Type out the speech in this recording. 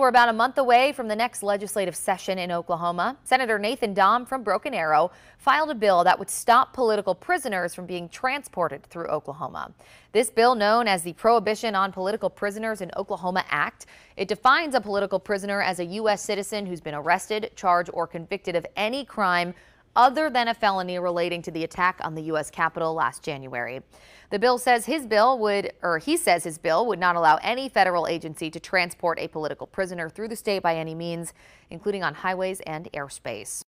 We're about a month away from the next legislative session in Oklahoma. Senator Nathan Dahm from Broken Arrow filed a bill that would stop political prisoners from being transported through Oklahoma. This bill, known as the Prohibition on Political Prisoners in Oklahoma Act, it defines a political prisoner as a U.S. citizen who's been arrested, charged, or convicted of any crime other than a felony relating to the attack on the U.S. Capitol last January. The bill says his bill would, or he says his bill would not allow any federal agency to transport a political prisoner through the state by any means, including on highways and airspace.